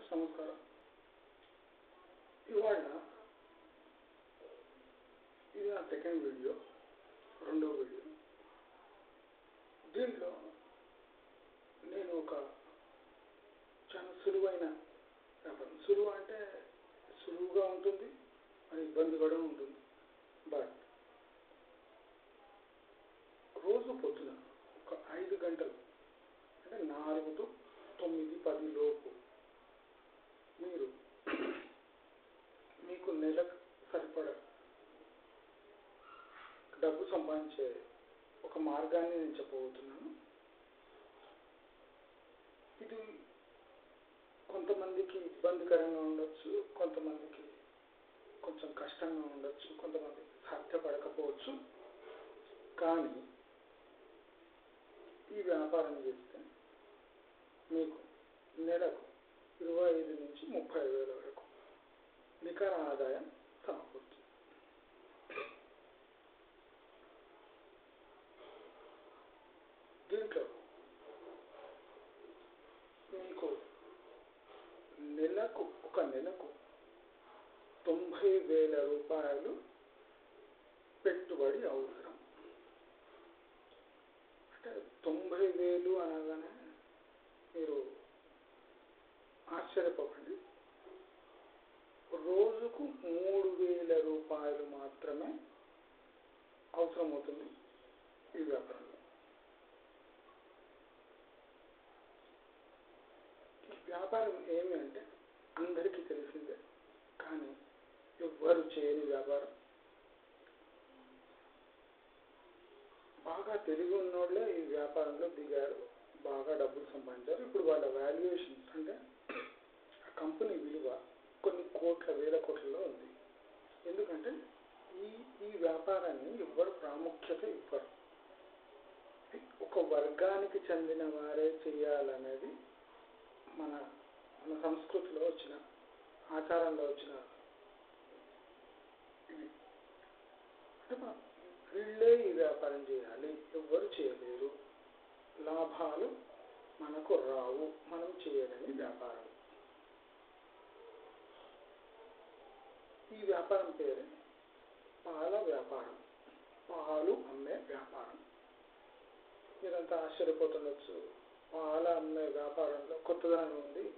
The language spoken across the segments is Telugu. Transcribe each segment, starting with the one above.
సంస్కారం నమస్కారం ఇవాళ ఇది నా సెకండ్ వీడియో రెండో వీడియో దీంట్లో నేను ఒక చాలా సులువైన వ్యాపారం. సులువు అంటే సులువుగా ఉంటుంది అని ఇబ్బంది కూడా ఉంటుంది. బట్ రోజు పొద్దున ఒక ఐదు గంటలు అంటే నాలుగు టు తొమ్మిది పది లోపు మీరు మీకు నెలకు సరిపడా డబ్బు సంపాదించే ఒక మార్గాన్ని నేను చెప్పబోతున్నాను. ఇది కొంతమందికి ఇబ్బందికరంగా ఉండొచ్చు కొంతమందికి కొంచెం కష్టంగా ఉండొచ్చు కొంతమందికి సాధ్యపడకపోవచ్చు కానీ ఈ వ్యాపారం చేస్తే మీకు నెలకు ఇరవై ఐదు నుంచి ముప్పై వేల వరకు నికర ఆదాయం సమకూరుతుంది దీంట్లో మీకు నెలకు ఒక నెలకు తొంభై వేల రూపాయలు పెట్టుబడి అవసరం అంటే తొంభై వేలు అనగానే మీరు ఆశ్చర్యపోకండి రోజుకు మూడు వేల రూపాయలు మాత్రమే అవసరమవుతుంది ఈ వ్యాపారంలో ఈ వ్యాపారం ఏమి అంటే అందరికీ తెలిసిందే కానీ ఎవ్వరు చేయని వ్యాపారం బాగా తెలివి ఉన్నోళ్ళే ఈ వ్యాపారంలో దిగారు. బాగా డబ్బులు సంపాదించారు. ఇప్పుడు వాళ్ళ వాల్యుయేషన్స్ అంటే ఆ కంపెనీ విలువ కొన్ని కోట్ల వేల కోట్లలో ఉంది. ఎందుకంటే ఈ ఈ వ్యాపారాన్ని ఎవ్వరు ప్రాముఖ్యత ఇవ్వరు. ఒక వర్గానికి చెందిన వారే చేయాలనేది మన మన సంస్కృతిలో వచ్చిన ఆచారంలో వచ్చిన ఇది. అంటే వీళ్ళే ఈ వ్యాపారం చేయాలి. ఎవ్వరు చేయలేరు లాభాలు మనకు రావు. మనం చేయలేని వ్యాపారం. ఈ వ్యాపారం పేరు పాల వ్యాపారం. పాలు అమ్మే వ్యాపారం. మీరంతా ఆశ్చర్యపోతుండొచ్చు. పాల అమ్మే వ్యాపారంలో కొత్తదనం ఉంది.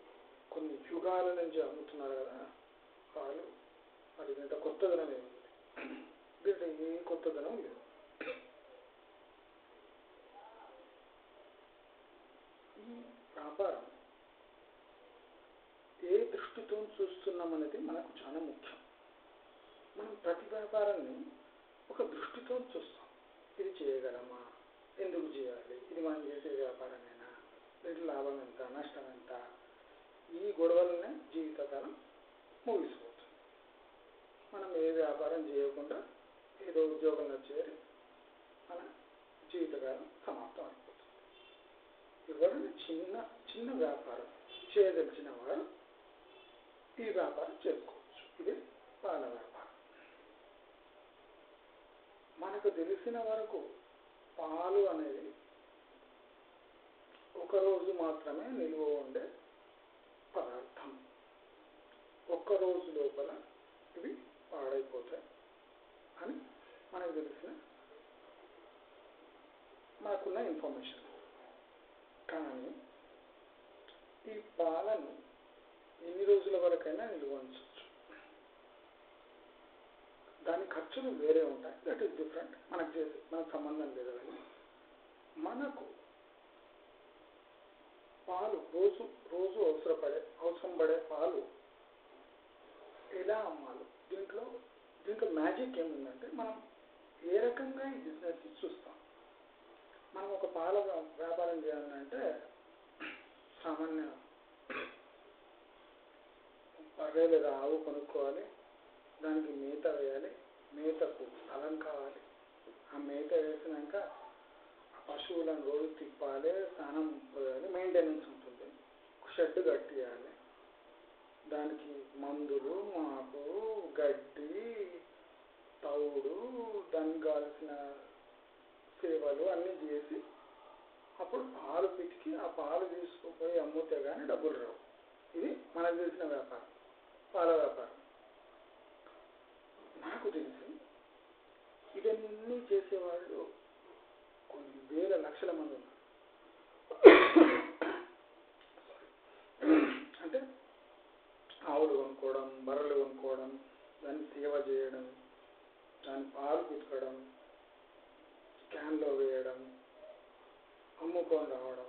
కొన్ని యుగాల నుంచి అమ్ముతున్నారు కదా. పాలు. మరి దీంట్లో కొత్తదనం ఏముంది దీంట్లో ఏ కొత్తదనం లేదు ఈ వ్యాపారం ఏ దృష్టితో చూస్తున్నామనేది మనకు చాలా ముఖ్యం. మనం ప్రతి వ్యాపారాన్ని ఒక దృష్టితో చూస్తాం. ఇది చేయగలమా? ఎందుకు చేయాలి? ఇది మనం చేసే వ్యాపారమేనా? దీంట్లో లాభం ఎంత? నష్టం ఎంత? ఈ గొడవలనే జీవితకాలం ముగిసిపోతుంది. మనం ఏ వ్యాపారం చేయకుండా ఏదో ఉద్యోగంలో చేరి మన జీవితకాలం సమాప్తం అయిపోతుంది. ఎవరైనా చిన్న చిన్న వ్యాపారం చేయదలిచిన వారు ఈ వ్యాపారం చేసుకోవచ్చు ఇది పాల వ్యాపారం మనకు తెలిసిన వరకు పాలు అనేది ఒకరోజు మాత్రమే నిల్వ ఉండే పదార్థం. ఒక్కరోజు లోపల ఇవి పాడైపోతాయి అని మనకు తెలిసిన మనకున్న ఇన్ఫర్మేషన్. కానీ ఈ పాలను ఎన్ని రోజుల వరకైనా నిల్వ ఉంచవచ్చు దాని ఖర్చులు వేరే ఉంటాయి. దట్ ఈస్ డిఫరెంట్ మనకు చేసి మనకు సంబంధం లేదు కానీ మనకు పాలు రోజు రోజు అవసరపడే అవసరం పడే పాలు ఎలా అమ్మాలి? దీంట్లో దీంట్లో మ్యాజిక్ ఏముందంటే మనం ఏ రకంగా ఈ బిజినెస్ చూస్తాం? మనం ఒక పాల వ్యాపారం చేయాలంటే సామాన్య బర్రె లేదా ఆవు కొనుక్కోవాలి దానికి మేత వేయాలి మేతకు స్థలం కావాలి. ఆ మేత వేసినాక ఆ పశువులను రోజు తిప్పాలి స్నానం పోయాలి మెయింటెనెన్స్ ఉంటుంది. షెడ్ కట్టియాలి. దానికి మందులు మాకు గడ్డి తౌడు దానికి కావాల్సిన సేవలు అన్నీ చేసి అప్పుడు పాలు పితికి ఆ పాలు తీసుకుపోయి అమ్ముతే కానీ డబ్బులు రావు. ఇది మనకు తెలిసిన వ్యాపారం. పాల వ్యాపారం నాకు తెలిసి ఇవన్నీ చేసేవాళ్ళు కొన్ని వేల లక్షల మంది ఉన్నారు. అంటే ఆవులు కొనుక్కోవడం బర్రెలు కొనుక్కోవడం దాన్ని సేవ చేయడం దాని పాలు పితకడం క్యాన్లో వేయడం అమ్ముకొని రావడం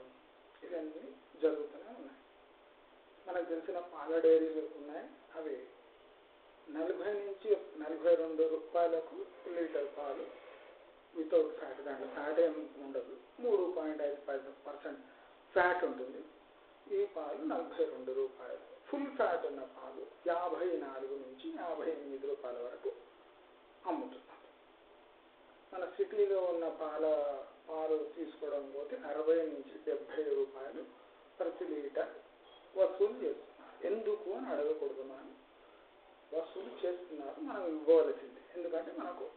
ఇవన్నీ జరుగుతూనే ఉన్నాయి. మనకు తెలిసిన పాల డైరీలు ఉన్నాయి. అవి నలభై నుంచి నలభై రెండు రూపాయలకు లీటర్ పాలు. వితౌట్ ఫ్యాట్ దాంట్లో ఫ్యాట్ ఏం ఉండదు. మూడు పాయింట్ ఐదు పర్సెంట్ ఫ్యాట్ ఉంటుంది. ఈ పాలు నలభై రెండు రూపాయలు. ఫుల్ ఫ్యాట్ ఉన్న పాలు యాభై నాలుగు నుంచి యాభై ఎనిమిది రూపాయల వరకు అమ్ముతున్నారు మన సిటీలో ఉన్న పాల పాలు తీసుకోవడం పోతే అరవై నుంచి డెబ్బై రూపాయలు ప్రతి లీటర్ వసూలు చేస్తుంది ఎందుకు అని అడగకూడదు మనం. వసూలు చేస్తున్నారు మనం ఇవ్వవలసింది. ఎందుకంటే మనకు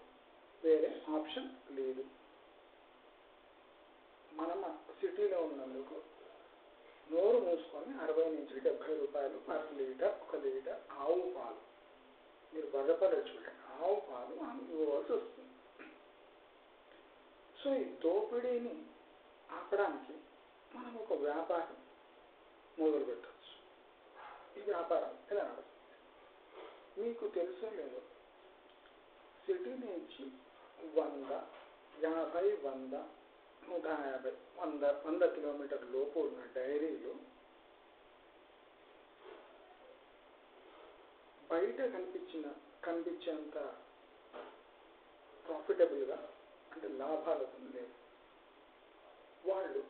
వేరే ఆప్షన్ లేదు. మనం సిటీలో ఉన్నందుకు నోరు మూసుకొని అరవై నుంచి డెబ్బై రూపాయలు పర్ లీటర్ ఒక లీటర్ ఆవు పాలు. మీరు బర్రపల్లి చూడండి ఆవు పాలు మనం ఇవ్వవలసి వస్తుంది. సో ఈ దోపిడీని ఆపడానికి మనం ఒక వ్యాపారం మొదలు పెట్టవచ్చు ఈ వ్యాపారం ఎలా నడుస్తుంది? మీకు తెలుసో లేదు? సిటీ నుంచి వంద యాభై వంద నూట యాభై వంద వంద కిలోమీటర్ లోపు ఉన్న డైరీలు బయట కనిపించిన కనిపించేంత ప్రాఫిటబుల్గా అంటే లాభాలతో లేవు వాళ్ళు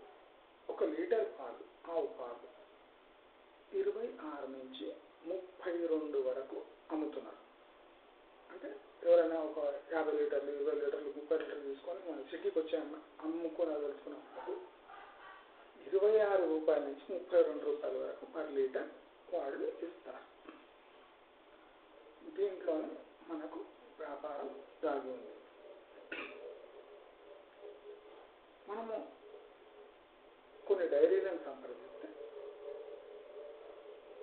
ఒక లీటర్ పాలు ఆవు పాలు ఇరవై ఆరు నుంచి ముప్పై రెండు వరకు అమ్ముతున్నారు అంటే ఎవరైనా ఒక యాభై లీటర్లు ఇరవై లీటర్లు ముప్పై లీటర్లు తీసుకొని మన సిటీకి వచ్చి అమ్మ అమ్ముకొని తెలుసుకున్నప్పుడు ఇరవై ఆరు రూపాయల నుంచి ముప్పై రెండు రూపాయల వరకు పర్ లీటర్ వాళ్ళు ఇస్తారు దీంట్లోనే మనకు వ్యాపారం దాగి ఉంది మనము కొన్ని డైరీలను సంప్రదిస్తే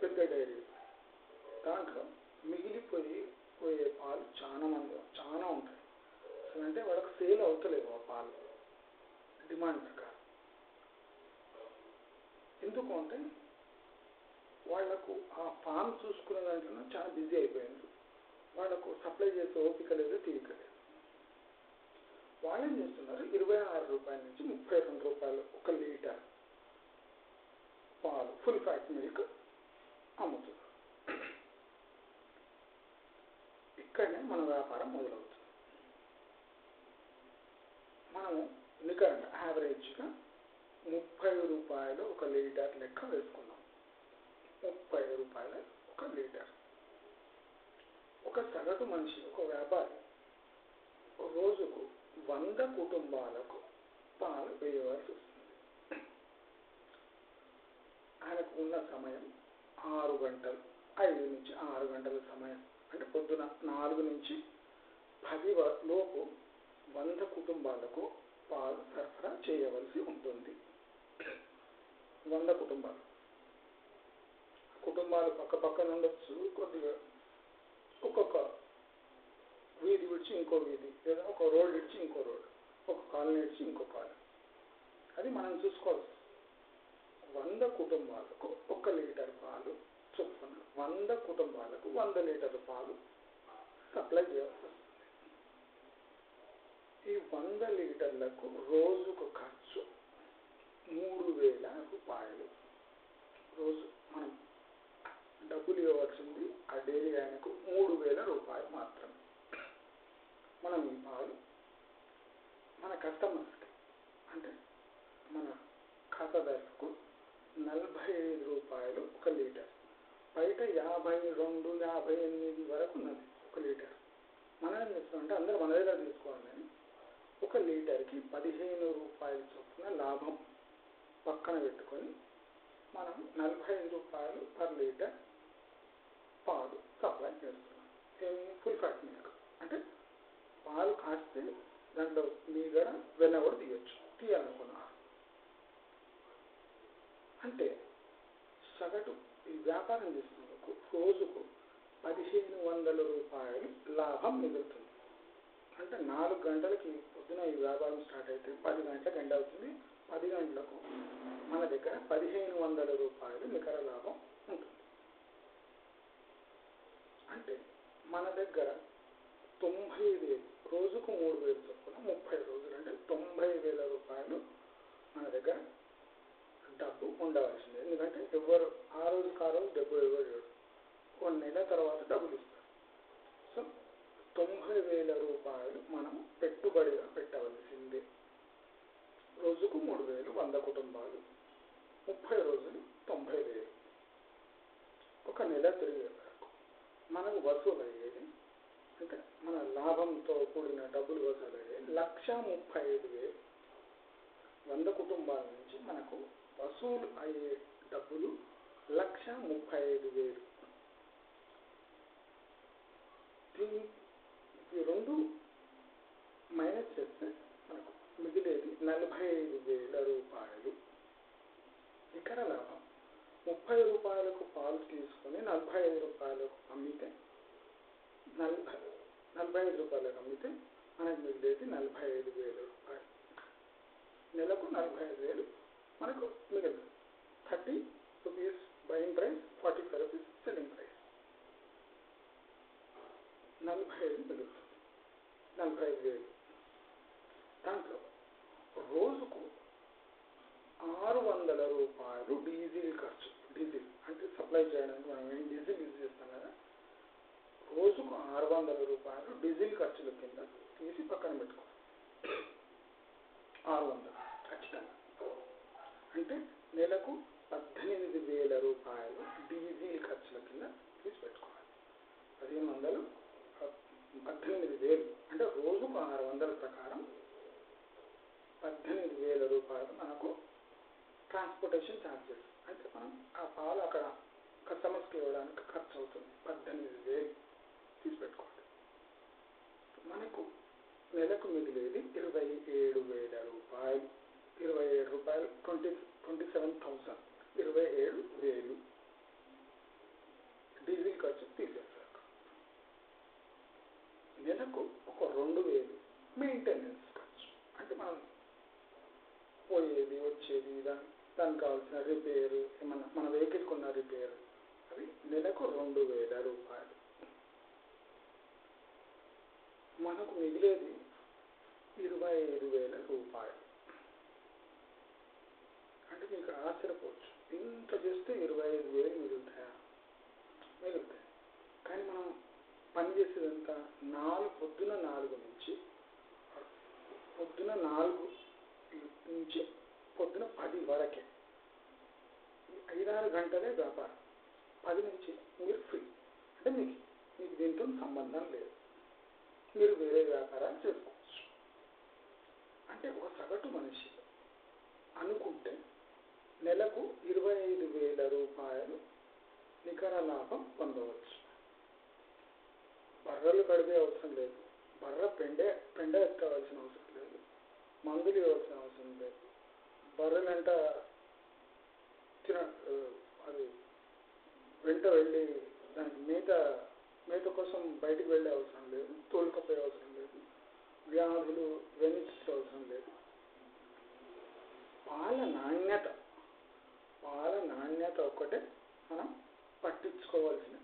పెద్ద డైరీలు దాంట్లో మిగిలిపోయి పోయే పాలు చాలా మంది చాలా ఉంటాయి అసలు అంటే వాళ్ళకి సేల్ అవుతలేవు ఆ పాలు. డిమాండ్ ప్రకారం ఎందుకు అంటే వాళ్ళకు ఆ ఫామ్ చూసుకునే దాంట్లో చాలా బిజీ అయిపోయింది వాళ్ళకు సప్లై చేసే ఓపిక లేదు తీరిక లేదు. వాళ్ళు ఏం చేస్తున్నారు? ఇరవై ఆరు రూపాయల నుంచి ముప్పై రెండు రూపాయలు ఒక లీటర్ పాలు ఫుల్ ఫ్యాట్ మిల్క్ అమ్ముతున్నారు. ఇక్కడనే మన వ్యాపారం మొదలవుతుంది. మనము నికరంగా యావరేజ్గా ముప్పై రూపాయలు ఒక లీటర్ లెక్క వేసుకున్నాం. ముప్పై రూపాయల ఒక లీటర్. ఒక సగటు మనిషి ఒక వ్యాపారి రోజుకు వంద కుటుంబాలకు పాలు వేయవలసి వస్తుంది. ఆయనకు ఉన్న సమయం ఆరు గంటలు ఐదు నుంచి ఆరు గంటల సమయం. అంటే పొద్దున నాలుగు నుంచి పది లోపు వంద కుటుంబాలకు పాలు సరఫరా చేయవలసి ఉంటుంది కుటుంబాలు. కుటుంబాలు పక్క పక్కన ఉండొచ్చు కొద్దిగా ఒక్కొక్క వీధి విడిచి ఇంకో వీధి లేదా ఒక రోడ్ ఇచ్చి ఇంకో రోడ్ ఒక కాలనీ ఇచ్చి ఇంకో కాలనీ. అది మనం చూసుకోవాలి. వంద కుటుంబాలకు ఒక లీటర్ పాలు చొప్పున వంద కుటుంబాలకు వంద లీటర్ పాలు సప్లై చేయాల్సి వస్తుంది. ఈ వంద లీటర్లకు రోజుకు ఖర్చు మూడు వేల రూపాయలు. రోజు మనం డబ్బులు ఇవ్వవలసింది ఆ డైలీ ఆయనకు మూడు వేల రూపాయలు మాత్రమే. మనం ఇవ్వాలి మన కస్టమర్స్కి అంటే మన ఖాతాదారులకు నలభై ఐదు రూపాయలు ఒక లీటర్. బయట యాభై రెండు యాభై ఎనిమిది వరకు ఉన్నది ఒక లీటర్. మనం ఏం చేస్తామంటే అందరూ మన దగ్గర తీసుకోవాలని ఒక లీటర్కి పదిహేను రూపాయల చొప్పున లాభం. పక్కన పెట్టుకొని మనం నలభై ఐదు రూపాయలు పర్ లీటర్ పాలు సప్లై చేస్తున్నాం ఫుల్ ఫ్యాట్ మిల్క్ అంటే పాలు కాస్తే దాంట్లో మీగడ వెన్న కూడా తీయచ్చు. తీయాలనుకున్నారు అంటే సగటు ఈ వ్యాపారం చేస్తున్నందుకు రోజుకు పదిహేను వందల రూపాయలు లాభం మిగులుతుంది. అంటే నాలుగు గంటలకి పొద్దున ఈ వ్యాపారం స్టార్ట్ అయితే పది గంటలకు ఎండ్ అవుతుంది. పది గంటలకు పదిహేను వందల రూపాయలు నికర లాభం ఉంటుంది. అంటే మన దగ్గర తొంభై వేలు రోజుకు మూడు వేలు చొప్పున ముప్పై రోజులు అంటే తొంభై వేల రూపాయలు మన దగ్గర డబ్బు ఉండవలసింది. ఎందుకంటే ఎవరు ఆ రోజు ఆ రోజు డబ్బు ఇవ్వడు కొన్ని నెల తర్వాత డబ్బులు ఇస్తారు. సో తొంభై వేల రూపాయలు మనం పెట్టుబడిగా పెట్టవలసిందే. రోజుకు మూడు వేలు వంద కుటుంబాలు ముప్పై రోజులు తొంభై వేలు. ఒక నెల తిరిగే మనకు వసూలు అయ్యేది అంటే మన లాభంతో కూడిన డబ్బులు వసూలు అయ్యేది లక్ష ముప్పై ఐదు వేలు. వంద కుటుంబాల నుంచి మనకు వసూలు అయ్యే డబ్బులు లక్ష ముప్పై ఐదు వేలు దీని ఈ రెండు మైనస్ చేస్తే మనకు మిగిలేది నలభై ఐదు వేల రూపాయలు నికర లాభం ముప్పై రూపాయలకు పాలు తీసుకొని నలభై ఐదు రూపాయలకు అమ్మితే నలభై నలభై ఐదు రూపాయలకు అమ్మితే మనకు మిగిలేది నలభై ఐదు వేల రూపాయలు. నెలకు నలభై ఐదు వేలు మనకు మిగిలింది. Thirty rupees buying price forty five rupees selling price. నలభై ఐదు మిగులుతుంది నలభై ఐదు వేలు. దాంట్లో రోజుకు ఆరు వందల రూపాయలు డీజిల్ ఖర్చు డీజిల్. అంటే సప్లై చేయడానికి మనం ఏం డీజిల్ యూజ్ చేస్తాం కదా రోజుకు ఆరు వందల రూపాయలు డీజిల్ ఖర్చుల కింద తీసి పక్కన పెట్టుకోవాలి ఆరు వందలు ఖచ్చితంగా. అంటే నెలకు పద్దెనిమిది వేల రూపాయలు డీజిల్ ఖర్చుల కింద తీసి పెట్టుకోవాలి. పదిహేను వందలు పద్దెనిమిది వేలు. అంటే రోజుకు ఆరు వందల ప్రకారం పద్దెనిమిది వేల రూపాయలు మనకు ట్రాన్స్పోర్టేషన్ ఛార్జెస్ అయితే మనం ఆ పాలు అక్కడ కస్టమర్స్కి ఇవ్వడానికి ఖర్చు అవుతుంది. పద్దెనిమిది వేలు తీసి మనకు నెలకు మిగిలేది ఇరవై ఏడు వేల రూపాయలు. ఇరవై ఏడు రూపాయలు ట్వంటీ ట్వంటీ సెవెన్ థౌసండ్. ఇరవై ఏడు వేలు డీజిల్ ఖర్చు తీసేసాక నెలకు ఒక రెండు వేలు మెయింటెనెన్స్ ఖర్చు. అంటే మనం పోయేది వచ్చేది దాని దానికి కావాల్సిన రిపేరు ఏమన్నా మన వెహికల్కి ఉన్న రిపేరు అవి నెలకు రెండు వేల రూపాయలు. మనకు మిగిలేది ఇరవై ఐదు వేల రూపాయలు. అంటే మీకు ఆశ్చర్యపోవచ్చు. ఇంత చేస్తే ఇరవై ఐదు వేలు మిగులుతాయా? మిగులుతాయి. కానీ మనం పని చేసేదంతా నాలుగు పొద్దున నాలుగు నుంచి పొద్దున నాలుగు నుంచి పొద్దున పది వరకే. ఈ ఐదారు గంటలే వ్యాపారం. పది నుంచి మీరు ఫ్రీ అంటే మీకు మీకు దీంతో సంబంధం లేదు. మీరు వేరే వ్యాపారాలు చేసుకోవచ్చు. అంటే ఒక సగటు మనిషి అనుకుంటే నెలకు ఇరవై ఐదు వేల రూపాయలు నికర లాభం పొందవచ్చు. బర్రెలు కడిగే అవసరం లేదు. బర్ర పెండే పెండ ఎక్కవలసిన అవసరం లేదు. మందులు ఇవ్వాల్సిన అవసరం లేదు. బర్రెలంట తిన అది వెంట వెళ్ళి దానికి మేత మేత కోసం బయటికి వెళ్ళే అవసరం లేదు తోలుకపోయే అవసరం లేదు వ్యాధులు వెనిచ్చే అవసరం లేదు. పాల నాణ్యత పాల నాణ్యత ఒక్కటే మనం పట్టించుకోవాల్సిన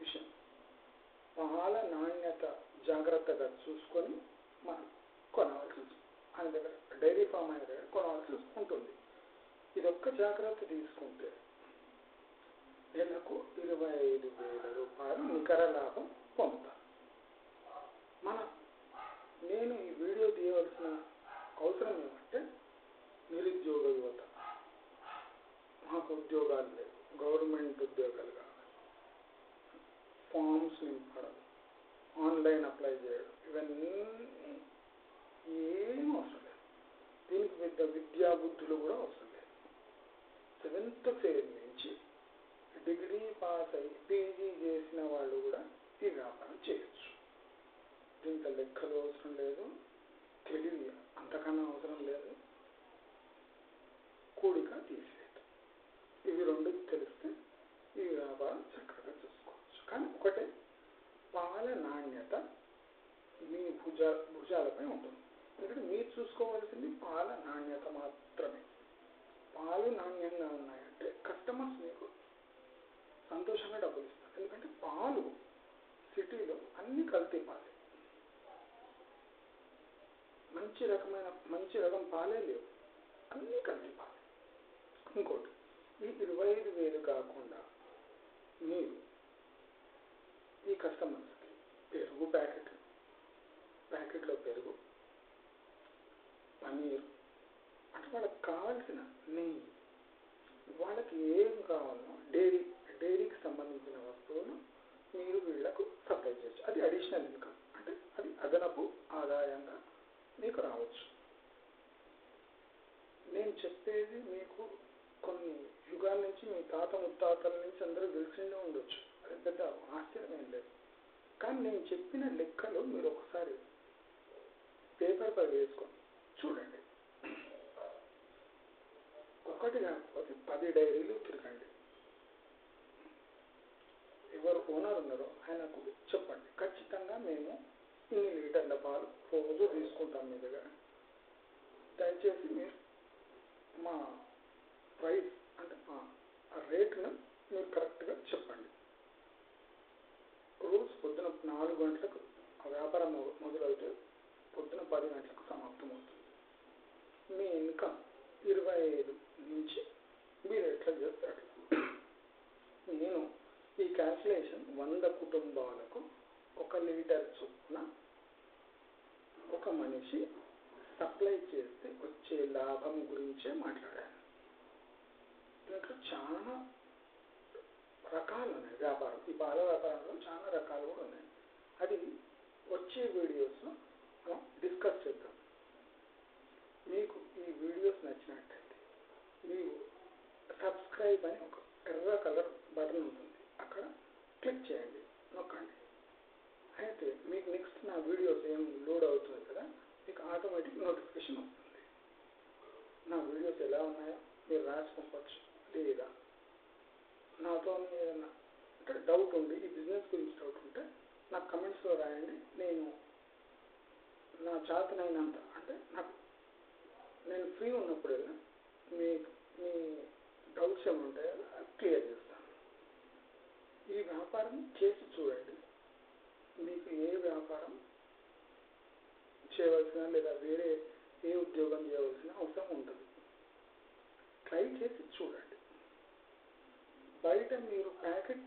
విషయం. పాల నాణ్యత జాగ్రత్తగా చూసుకొని మనం కొనవలసి ఆయన దగ్గర డైరీ ఫామ్ ఆయన దగ్గర కొనవలసి ఉంటుంది. ఒక్క జాగ్రత్త తీసుకుంటే నెలకు ఇరవై ఐదు వేల రూపాయలు నికర లాభం పొందుతాను మన నేను ఈ వీడియో తీయవలసిన అవసరం ఏమంటే నిరుద్యోగ యువత. మాకు ఉద్యోగాలు లేవు. గవర్నమెంట్ ఉద్యోగాలు కావాలి ఫామ్స్ నింపడం ఆన్లైన్ అప్లై చేయడం ఇవన్నీ ఏం అవసరం లేదు. దీనికి పెద్ద విద్యా బుద్ధులు కూడా అవసరం లేదు. సెవెంత్ ఫెయిల్ నుంచి డిగ్రీ పాస్ అయి పీజీ చేసిన వాళ్ళు కూడా ఈ వ్యాపారం చేయొచ్చు. దీనికి లెక్కలు అవసరం లేదు తెలివి అంతకన్నా అవసరం లేదు కూడిక తీసేయటం. ఇవి రెండు తెలిస్తే ఈ వ్యాపారం చక్కగా చూసుకోవచ్చు. కానీ ఒకటే పాల నాణ్యత మీ భుజ భుజాలపై ఉంటుంది. ఎందుకంటే మీరు చూసుకోవాల్సింది పాల నాణ్యత మాత్రమే. పాలు నాణ్యంగా ఉన్నాయంటే కస్టమర్స్ మీకు సంతోషంగా డబ్బులు ఇస్తారు. ఎందుకంటే పాలు సిటీలో అన్ని కల్తీ పాలే. మంచి రకమైన మంచి రకం పాలే లేవు. అన్ని కల్తీ పాలే. ఇంకోటి ఈ ఇరవై ఐదు వేలు కాకుండా మీరు ఈ కస్టమర్స్కి పెరుగు ప్యాకెట్ ప్యాకెట్లో పెరుగు పనీర్ అంటే వాళ్ళకి కావాల్సిన నెయ్యి వాళ్ళకి ఏం కావాలో డైరీ డైరీకి సంబంధించిన వస్తువులు మీరు వీళ్ళకు సప్లై చేయొచ్చు అది అడిషనల్ ఇన్కమ్ అంటే అది అదనపు ఆదాయంగా మీకు రావచ్చు నేను చెప్పేది మీకు కొన్ని యుగాల నుంచి మీ తాత ముత్తాతల నుంచి అందరూ తెలిసిందే ఉండొచ్చు అది పెద్ద ఆశ్చర్యం ఏం లేదు కానీ నేను చెప్పిన లెక్కలు మీరు ఒకసారి పేపర్ పై వేసుకొని చూడండి ఒకటి కాకపోతే పది డైరీలు తిరగండి ఎవరు ఓనర్ ఉన్నారో ఆయనకు చెప్పండి. ఖచ్చితంగా మేము ఇన్ని లీటర్ల పాలు రోజు తీసుకుంటాం మీ దగ్గర. దయచేసి మీరు మా ప్రైస్ అంటే మా రేట్ను మీరు కరెక్ట్గా చెప్పండి. రోజు పొద్దున నాలుగు గంటలకు ఆ వ్యాపారం మొ- మొదలవుతే పొద్దున పది గంటలకు సమాప్తమవుతుంది. మీ ఇన్కమ్ ఇరవై ఐదు నుంచి మీరు ఎట్లా చేస్తారు? నేను ఈ క్యాల్కులేషన్ వంద కుటుంబాలకు ఒక లీటర్ చొప్పున ఒక మనిషి సప్లై చేస్తే వచ్చే లాభం గురించే మాట్లాడాను ఇంకా చాలా రకాలు ఉన్నాయి. వ్యాపారం ఈ పాల వ్యాపారంలో చాలా రకాలు కూడా ఉన్నాయి. అది వచ్చే వీడియోస్లో మనం డిస్కస్ చేద్దాం. మీకు ఈ వీడియోస్ నచ్చినట్టయితే మీరు సబ్స్క్రైబ్ అని ఒక ఎర్ర కలర్ బటన్ ఉంటుంది. అక్కడ క్లిక్ చేయండి. నొక్కండి. అయితే మీకు నెక్స్ట్ నా వీడియోస్ ఏం లోడ్ అవుతుంది కదా మీకు ఆటోమేటిక్ నోటిఫికేషన్ వస్తుంది. నా వీడియోస్ ఎలా ఉన్నాయో మీరు రాసి పంపచ్చు లేదా నాతో ఏదైనా అంటే డౌట్ ఉంది ఈ బిజినెస్ గురించి డౌట్ ఉంటే నాకు కమెంట్స్లో రాయండి. నేను నా చేతనైనంత అంటే నాకు నేను ఫ్రీ ఉన్నప్పుడైనా మీ మీ డౌట్స్ ఏమి ఉంటాయో అది క్లియర్ చేస్తాను. ఈ వ్యాపారం చేసి చూడండి. మీకు ఏ వ్యాపారం చేయవలసిన లేదా వేరే ఏ ఉద్యోగం చేయవలసిన అవసరం ఉంటుంది ట్రై చేసి చూడండి. బయట మీరు ప్యాకెట్